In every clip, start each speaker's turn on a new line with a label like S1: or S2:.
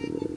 S1: Thank you.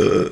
S1: Euh,